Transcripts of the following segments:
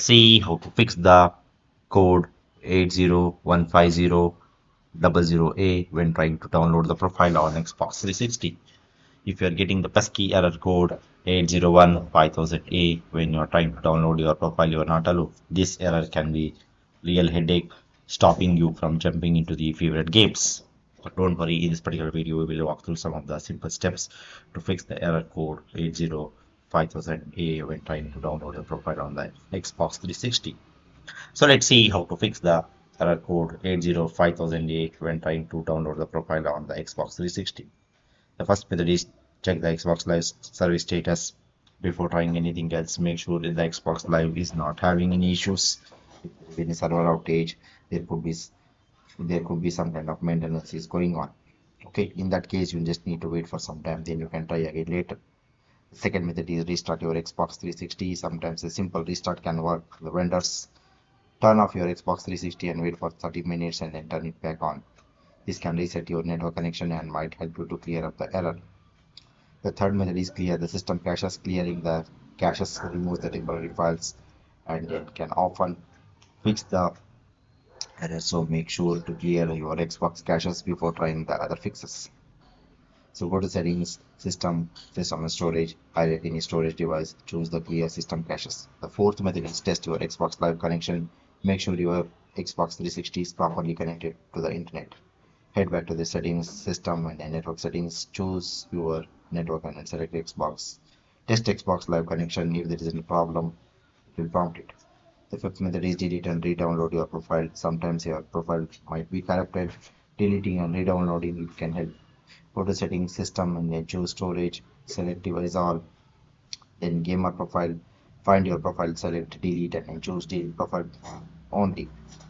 see how to fix the code 8015000A when trying to download the profile on Xbox 360. If you are getting the pesky error code 8015000A when you are trying to download your profile, you are not allowed. This error can be real headache stopping you from jumping into the favorite games. But don't worry, in this particular video, we will walk through some of the simple steps to fix the error code 80 5000A when trying to download the profile on the Xbox 360. So let's see how to fix the error code 805,008 when trying to download the profile on the Xbox 360. The first method is check the Xbox Live service status before trying anything else. Make sure that the Xbox Live is not having any issues. If any server outage, there could be there could be some kind of maintenance is going on. Okay, in that case, you just need to wait for some time. Then you can try again later. Second method is restart your Xbox 360. Sometimes a simple restart can work. The vendors turn off your Xbox 360 and wait for 30 minutes and then turn it back on. This can reset your network connection and might help you to clear up the error. The third method is clear the system caches. Clearing the caches removes the temporary files and it can often fix the error. So make sure to clear your Xbox caches before trying the other fixes. So go to settings, system, system and storage, highlight any storage device, choose the clear system caches. The fourth method is test your Xbox Live connection. Make sure your Xbox 360 is properly connected to the internet. Head back to the settings, system and network settings, choose your network and select Xbox. Test Xbox Live connection. If there is any problem, will prompt it. The fifth method is delete and re-download your profile. Sometimes your profile might be corrupted. Deleting and re-downloading can help go to settings system and choose storage select device all. Then gamer profile find your profile select delete and choose delete profile only.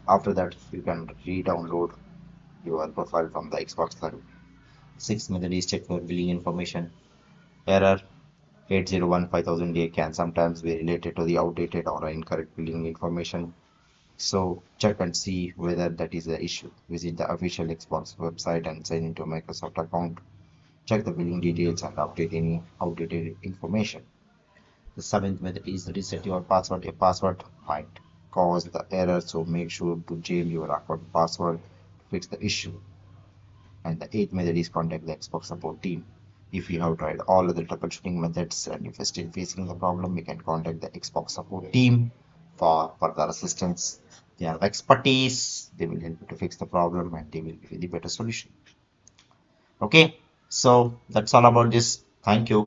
After that you can re-download your profile from the xbox live. Sixth method is check for billing information. Error 8015000a can sometimes be related to the outdated or incorrect billing information so check and see whether that is the issue. Visit the official Xbox website and sign into Microsoft account. Check the billing details and update any outdated information. The seventh method is reset your password. A password might cause the error, so make sure to jail your account password to fix the issue. And the eighth method is contact the Xbox support team. If you have tried all other troubleshooting methods and if you're still facing the problem, you can contact the Xbox support team for further assistance they have expertise they will help you to fix the problem and they will give you the better solution. Okay? So that's all about this. Thank you